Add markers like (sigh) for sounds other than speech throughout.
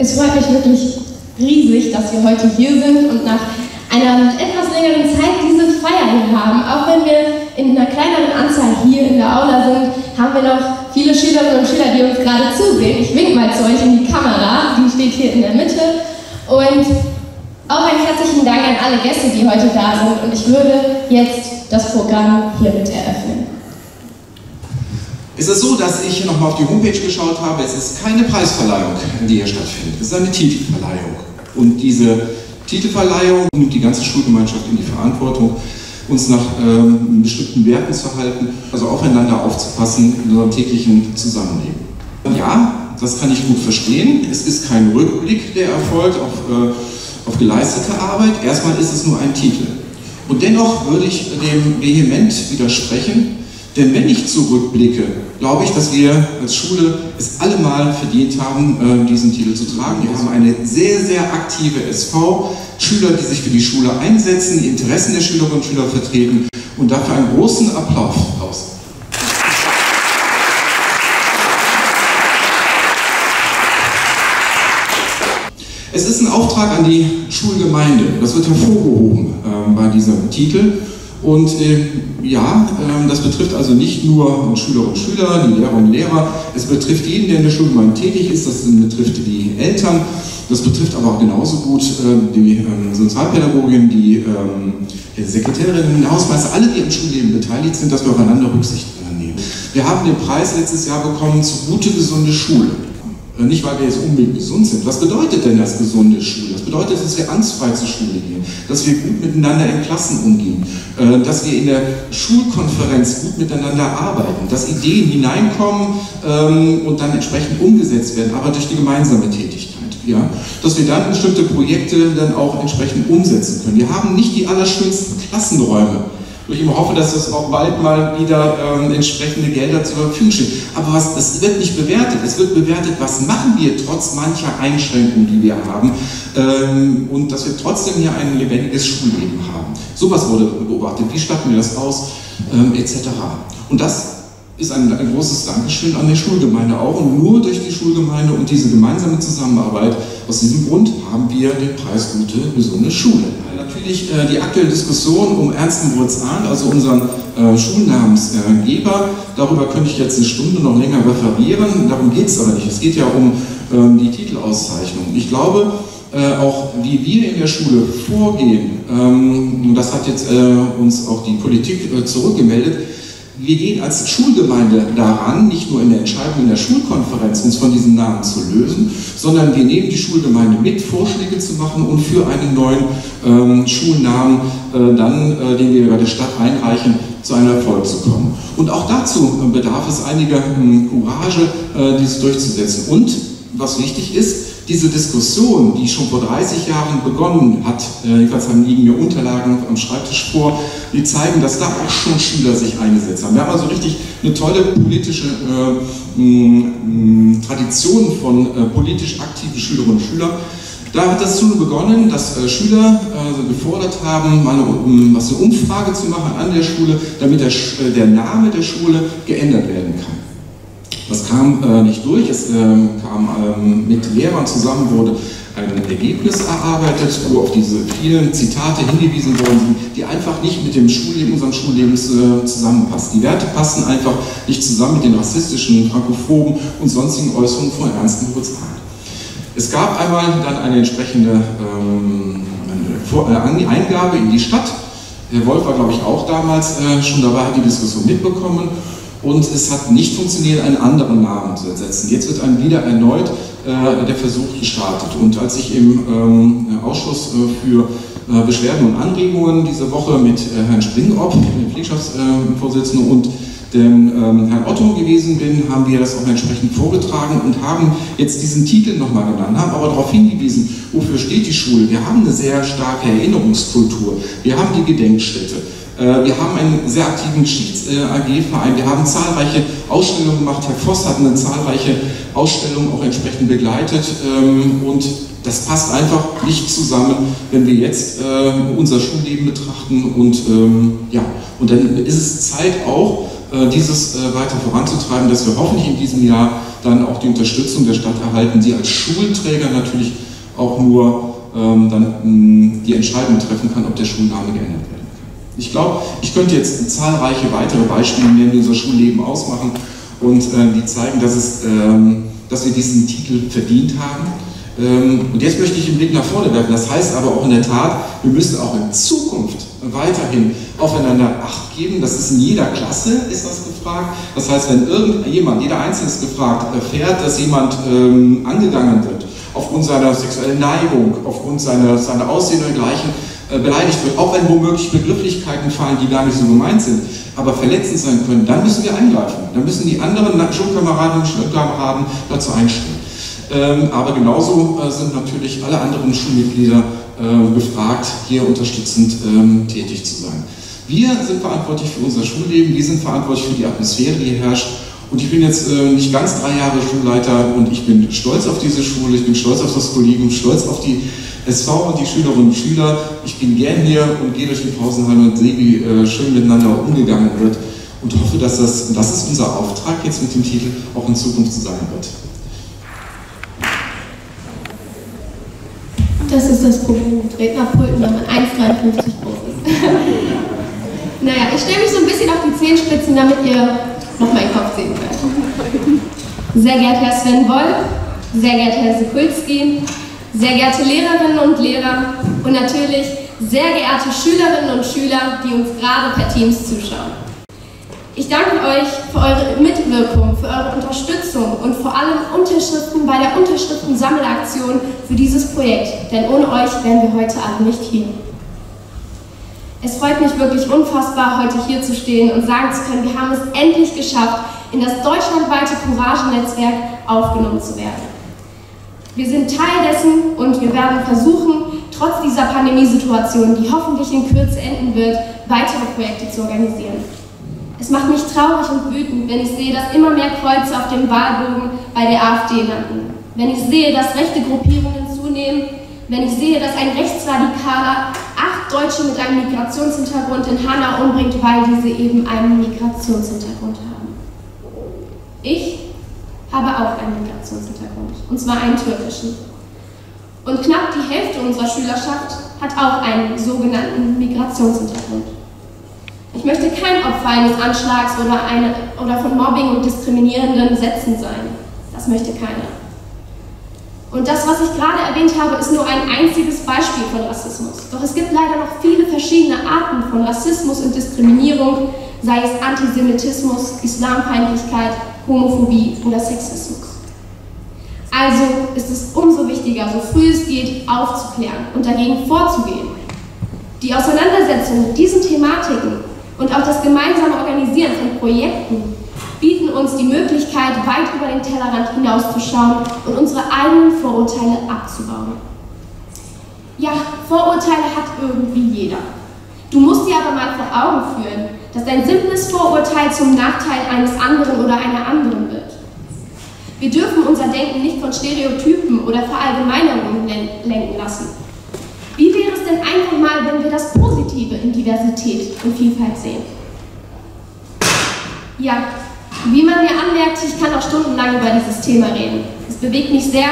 Es freut mich wirklich riesig, dass wir heute hier sind und nach einer etwas längeren Zeit diese Feier hier haben. Auch wenn wir in einer kleineren Anzahl hier in der Aula sind, haben wir noch viele Schülerinnen und Schüler, die uns gerade zusehen. Ich wink mal zu euch in die Kamera, die steht hier in der Mitte. Und auch einen herzlichen Dank an alle Gäste, die heute da sind. Und ich würde jetzt das Programm hiermit eröffnen. Es ist so, dass ich nochmal auf die Homepage geschaut habe. Es ist keine Preisverleihung, die hier stattfindet. Es ist eine Titelverleihung. Und diese Titelverleihung nimmt die ganze Schulgemeinschaft in die Verantwortung, uns nach ähm, bestimmten Werten zu halten, also aufeinander aufzupassen in unserem täglichen Zusammenleben. Ja, das kann ich gut verstehen. Es ist kein Rückblick, der erfolgt auf, äh, auf geleistete Arbeit. Erstmal ist es nur ein Titel. Und dennoch würde ich dem vehement widersprechen, denn wenn ich zurückblicke, glaube ich, dass wir als Schule es allemal verdient haben, äh, diesen Titel zu tragen. Wir haben eine sehr, sehr aktive SV, Schüler, die sich für die Schule einsetzen, die Interessen der Schülerinnen und Schüler vertreten und dafür einen großen Applaus aus. Es ist ein Auftrag an die Schulgemeinde. Das wird hervorgehoben äh, bei diesem Titel. Und äh, ja, äh, das betrifft also nicht nur Schülerinnen und Schüler, die Lehrerinnen und Lehrer, es betrifft jeden, der in der Schulgemeinde tätig ist, das betrifft die Eltern, das betrifft aber auch genauso gut äh, die ähm, Sozialpädagogin, die ähm, Sekretärinnen, Hausmeister, alle, die am Schulleben beteiligt sind, dass wir aufeinander Rücksicht nehmen. Wir haben den Preis letztes Jahr bekommen zu gute, gesunde Schule. Nicht, weil wir jetzt unbedingt gesund sind. Was bedeutet denn das gesunde Schule? Das bedeutet, dass wir angstfrei zur Schule gehen, dass wir gut miteinander in Klassen umgehen, äh, dass wir in der Schulkonferenz gut miteinander arbeiten, dass Ideen hineinkommen ähm, und dann entsprechend umgesetzt werden, aber durch die gemeinsame Tätigkeit. Dass wir dann bestimmte Projekte dann auch entsprechend umsetzen können. Wir haben nicht die allerschönsten Klassenräume wo ich immer hoffe, dass es auch bald mal wieder ähm, entsprechende Gelder zur Verfügung stehen. Aber was, es wird nicht bewertet. Es wird bewertet, was machen wir trotz mancher Einschränkungen, die wir haben ähm, und dass wir trotzdem hier ein lebendiges Schulleben haben. Sowas wurde beobachtet. Wie statten wir das aus? Ähm, etc. Und das ist ein, ein, großes Dankeschön an die Schulgemeinde auch. Und nur durch die Schulgemeinde und diese gemeinsame Zusammenarbeit, aus diesem Grund haben wir den Preis Gute, gesunde Schule natürlich äh, die aktuelle Diskussion um Ernstenwurz-Ahn, also unseren äh, Schulnamensgeber. Darüber könnte ich jetzt eine Stunde noch länger referieren. Darum geht es aber nicht. Es geht ja um ähm, die Titelauszeichnung. Ich glaube, äh, auch wie wir in der Schule vorgehen, ähm, das hat jetzt uns auch die Politik zurückgemeldet, wir gehen als Schulgemeinde daran, nicht nur in der Entscheidung in der Schulkonferenz uns von diesem Namen zu lösen, sondern wir nehmen die Schulgemeinde mit, Vorschläge zu machen und für einen neuen ähm, Schulnamen, äh, dann, äh, den wir bei der Stadt einreichen, zu einem Erfolg zu kommen. Und auch dazu äh, bedarf es einiger ähm, Courage, äh, dies durchzusetzen. Und was wichtig ist, diese Diskussion, die schon vor 30 Jahren begonnen hat, äh, jedenfalls haben liegen mir Unterlagen am Schreibtisch vor, die zeigen, dass da auch schon Schüler sich eingesetzt haben. Wir haben also richtig eine tolle politische äh, mh, Tradition von äh, politisch aktiven Schülerinnen und Schülern. Da hat das so begonnen, dass äh, Schüler äh, gefordert haben, mal eine, um, was eine Umfrage zu machen an der Schule, damit der, äh, der Name der Schule geändert werden kann. Das kam äh, nicht durch, es äh, kam ähm, mit Lehrern zusammen, wurde ein Ergebnis erarbeitet, wo auf diese vielen Zitate hingewiesen worden sind, die einfach nicht mit dem Schulleben, unserem Schulleben äh, zusammenpassen. Die Werte passen einfach nicht zusammen mit den rassistischen, frankophoben und sonstigen Äußerungen von Ernst Moritz Arndt. Es gab einmal dann eine entsprechende ähm, eine äh, Eingabe in die Stadt. Herr Wolf war, glaube ich, auch damals äh, schon dabei, hat die Diskussion mitbekommen und es hat nicht funktioniert, einen anderen Namen zu ersetzen. Jetzt wird ein wieder erneut äh, der Versuch gestartet. Und als ich im ähm, Ausschuss äh, für äh, Beschwerden und Anregungen diese Woche mit äh, Herrn Springop, dem Pflegschaftsvorsitzenden, und dem ähm, Herrn Otto gewesen bin, haben wir das auch entsprechend vorgetragen und haben jetzt diesen Titel nochmal genannt, haben aber darauf hingewiesen, wofür steht die Schule. Wir haben eine sehr starke Erinnerungskultur, wir haben die Gedenkstätte. Äh, wir haben einen sehr aktiven Geschichts-AG-Verein. Wir haben zahlreiche Ausstellungen gemacht. Herr Voss hat eine zahlreiche Ausstellungen auch entsprechend begleitet. Ähm, und das passt einfach nicht zusammen, wenn wir jetzt äh, unser Schulleben betrachten. Und ähm, ja, und dann ist es Zeit auch, äh, dieses weiter voranzutreiben, dass wir hoffentlich in diesem Jahr dann auch die Unterstützung der Stadt erhalten, die als Schulträger natürlich auch nur ähm, dann mh, die Entscheidung treffen kann, ob der Schulname geändert kann. Ich glaube, ich könnte jetzt zahlreiche weitere Beispiele nennen, die unser Schulleben ausmachen und äh, die zeigen, dass, es, ähm, dass wir diesen Titel verdient haben. Ähm, und jetzt möchte ich den Blick nach vorne werfen. Das heißt aber auch in der Tat, wir müssen auch in Zukunft weiterhin aufeinander Acht geben. Das ist in jeder Klasse, ist das gefragt. Das heißt, wenn irgendjemand, jeder Einzelne ist gefragt, erfährt, dass jemand ähm, angegangen wird, aufgrund seiner sexuellen Neigung, aufgrund seiner, seiner Aussehen und dergleichen, beleidigt wird, auch wenn womöglich Begrifflichkeiten fallen, die gar nicht so gemeint sind, aber verletzend sein können, dann müssen wir eingreifen. Dann müssen die anderen Schulkameradinnen und Schulkameraden dazu einstellen. Ähm, aber genauso äh, sind natürlich alle anderen Schulmitglieder äh, gefragt, hier unterstützend ähm, tätig zu sein. Wir sind verantwortlich für unser Schulleben, wir sind verantwortlich für die Atmosphäre, die herrscht. Und ich bin jetzt äh, nicht ganz drei Jahre Schulleiter und ich bin stolz auf diese Schule, ich bin stolz auf das Kollegium, stolz auf die SV und die Schülerinnen und Schüler. Ich bin gern hier und gehe durch die Pausenheime und sehe, wie äh, schön miteinander umgegangen wird und hoffe, dass das, und das ist unser Auftrag jetzt mit dem Titel, auch in Zukunft so sein wird. Das ist das Problem mit Rednerpulten, wenn man 1,53 groß ist. (laughs) naja, ich stelle mich so ein bisschen auf die Zehenspitzen, damit ihr noch meinen Kopf sehen könnt. Sehr geehrter Herr Sven Wolf, sehr geehrter Herr Sikulski, sehr geehrte Lehrerinnen und Lehrer und natürlich sehr geehrte Schülerinnen und Schüler, die uns gerade per Teams zuschauen. Ich danke euch für eure Mitwirkung, für eure Unterstützung und vor allem Unterschriften bei der Unterschriftensammelaktion für dieses Projekt, denn ohne euch wären wir heute alle nicht hier. Es freut mich wirklich unfassbar, heute hier zu stehen und sagen zu können, wir haben es endlich geschafft, in das deutschlandweite Courage-Netzwerk aufgenommen zu werden. Wir sind Teil dessen und wir werden versuchen, trotz dieser Pandemiesituation, die hoffentlich in Kürze enden wird, weitere Projekte zu organisieren. Es macht mich traurig und wütend, wenn ich sehe, dass immer mehr Kreuze auf dem Wahlbogen bei der AfD landen. Wenn ich sehe, dass rechte Gruppierungen zunehmen, wenn ich sehe, dass ein Rechtsradikaler acht Deutsche mit einem Migrationshintergrund in Hanau umbringt, weil diese eben einen Migrationshintergrund haben. Ich habe auch einen Migrationshintergrund, und zwar einen türkischen. Und knapp die Hälfte unserer Schülerschaft hat auch einen sogenannten Migrationshintergrund. Ich möchte kein Opfer eines Anschlags oder, eine, oder von Mobbing und diskriminierenden Sätzen sein. Das möchte keiner. Und das, was ich gerade erwähnt habe, ist nur ein einziges Beispiel von Rassismus. Doch es gibt leider noch viele verschiedene Arten von Rassismus und Diskriminierung, sei es Antisemitismus, Islamfeindlichkeit, Homophobie oder Sexismus. Also ist es umso wichtiger, so früh es geht, aufzuklären und dagegen vorzugehen. Die Auseinandersetzung mit diesen Thematiken und auch das gemeinsame Organisieren von Projekten bieten uns die Möglichkeit, weit über den Tellerrand hinauszuschauen und unsere eigenen Vorurteile abzubauen. Ja, Vorurteile hat irgendwie jeder. Du musst dir aber mal vor Augen führen, dass dein simples Vorurteil zum Nachteil eines anderen oder einer anderen wird. Wir dürfen unser Denken nicht von Stereotypen oder Verallgemeinerungen lenken lassen. Wie wäre es denn einfach mal, wenn wir das Positive in Diversität und Vielfalt sehen? Ja, wie man mir anmerkt, ich kann auch stundenlang über dieses Thema reden. Es bewegt mich sehr.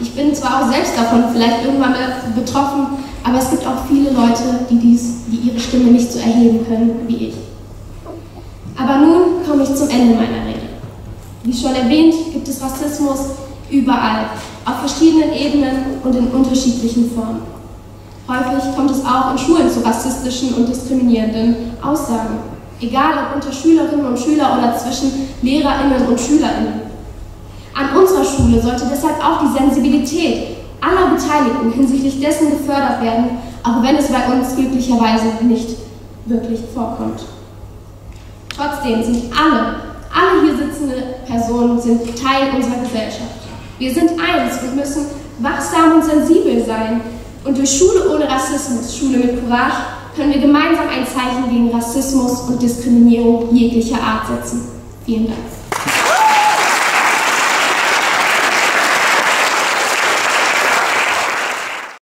Ich bin zwar auch selbst davon vielleicht irgendwann mal betroffen, aber es gibt auch viele Leute, die, dies, die ihre Stimme nicht so erheben können wie ich. Aber nun komme ich zum Ende meiner Rede. Wie schon erwähnt, gibt es Rassismus überall, auf verschiedenen Ebenen und in unterschiedlichen Formen. Häufig kommt es auch in Schulen zu rassistischen und diskriminierenden Aussagen egal ob unter Schülerinnen und Schülern oder zwischen Lehrerinnen und Schülerinnen. An unserer Schule sollte deshalb auch die Sensibilität aller Beteiligten hinsichtlich dessen gefördert werden, auch wenn es bei uns glücklicherweise nicht wirklich vorkommt. Trotzdem sind alle, alle hier sitzende Personen sind Teil unserer Gesellschaft. Wir sind eins und müssen wachsam und sensibel sein und durch Schule ohne Rassismus, Schule mit Courage, können wir gemeinsam ein Zeichen gegen Rassismus und Diskriminierung jeglicher Art setzen. Vielen Dank.